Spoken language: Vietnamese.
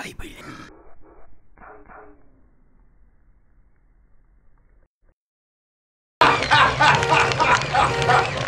Abilene. Ha ha ha ha ha ha!